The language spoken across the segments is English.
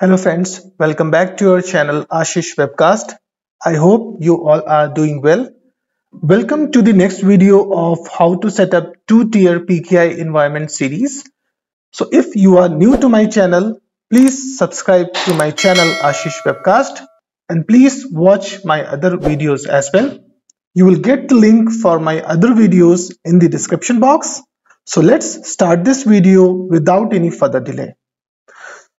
Hello friends, welcome back to our channel Ashish Webcast. I hope you all are doing well. Welcome to the next video of how to set up two-tier PKI environment series. So if you are new to my channel, please subscribe to my channel Ashish Webcast and please watch my other videos as well. You will get the link for my other videos in the description box. So let's start this video without any further delay.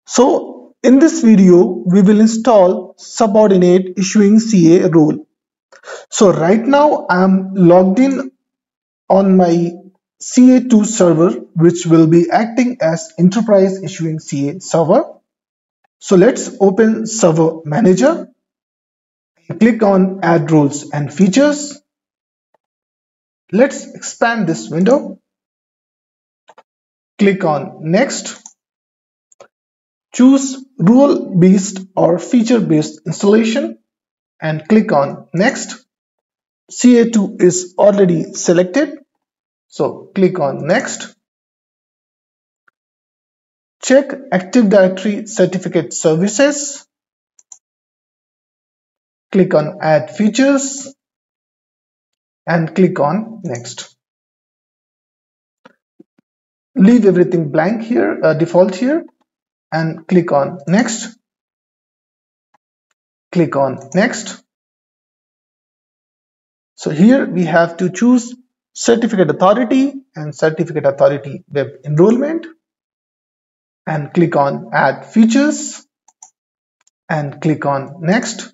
So in this video, we will install subordinate issuing CA role. So right now I am logged in on my CA2 server, which will be acting as enterprise issuing CA server. So let's open server manager. Click on add roles and features. Let's expand this window. Click on next Choose role-based or feature-based installation and click on next. CA2 is already selected. So click on next. Check Active Directory certificate services. Click on add features and click on next. Leave everything blank here, uh, default here and click on next. Click on next. So here we have to choose certificate authority and certificate authority web enrollment and click on add features and click on next.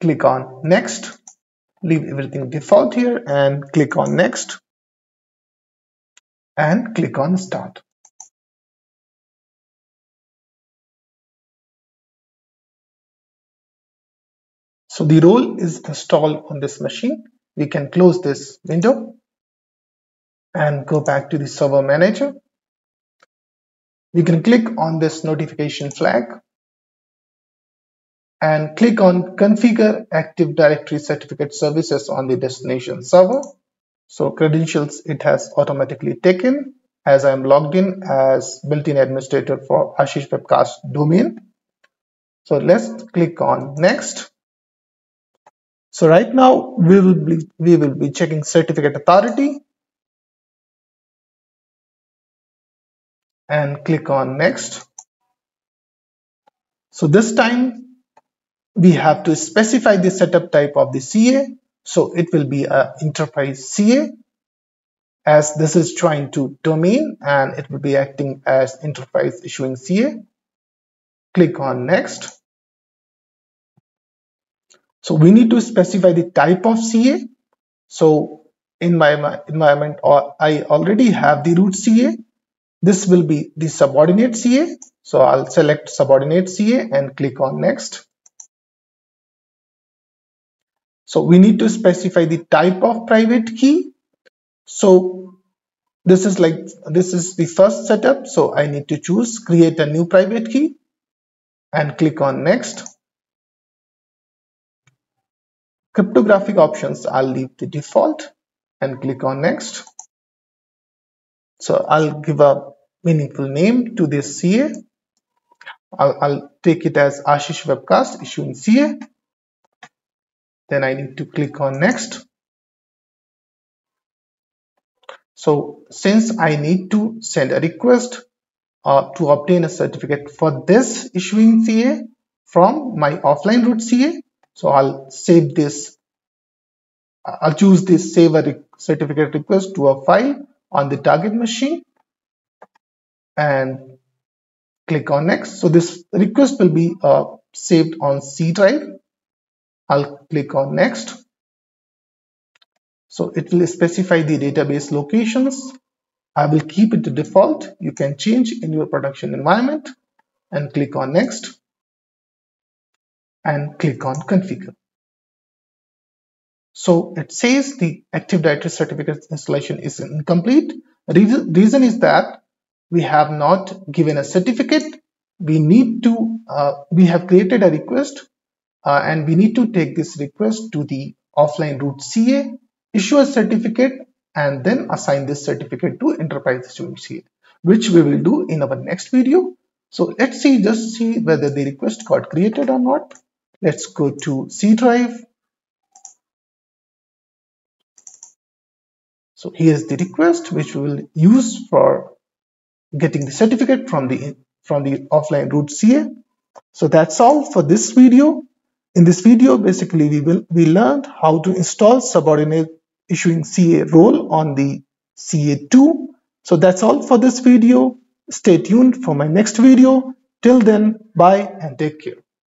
Click on next. Leave everything default here and click on next and click on start So the role is installed on this machine. We can close this window and go back to the server manager. We can click on this notification flag and click on configure active directory certificate services on the destination server. So credentials it has automatically taken as I am logged in as built-in administrator for Ashish Webcast domain. So let's click on next so right now we will be we will be checking certificate authority and click on next. So this time we have to specify the setup type of the CA. So it will be a enterprise CA as this is trying to domain and it will be acting as enterprise issuing CA. Click on next. So we need to specify the type of CA. So in my environment, uh, I already have the root CA. This will be the subordinate CA. So I'll select subordinate CA and click on next. So we need to specify the type of private key. So this is like, this is the first setup. So I need to choose create a new private key and click on next. Cryptographic options, I'll leave the default and click on next. So I'll give a meaningful name to this CA. I'll, I'll take it as Ashish Webcast issuing CA. Then I need to click on next. So since I need to send a request uh, to obtain a certificate for this issuing CA from my offline root CA, so I'll save this. I'll choose this save a certificate request to a file on the target machine and click on next. So this request will be uh, saved on C drive. I'll click on next. So it will specify the database locations. I will keep it to default. You can change in your production environment and click on next and click on configure. So it says the Active Directory certificate installation is incomplete. Reason, reason is that we have not given a certificate. We need to, uh, we have created a request uh, and we need to take this request to the offline root CA, issue a certificate and then assign this certificate to enterprise issuing CA, which we will do in our next video. So let's see, just see whether the request got created or not. Let's go to C drive. So here's the request which we will use for getting the certificate from the from the offline root CA. So that's all for this video. In this video, basically we will we learned how to install subordinate issuing CA role on the CA2. So that's all for this video. Stay tuned for my next video. Till then, bye and take care.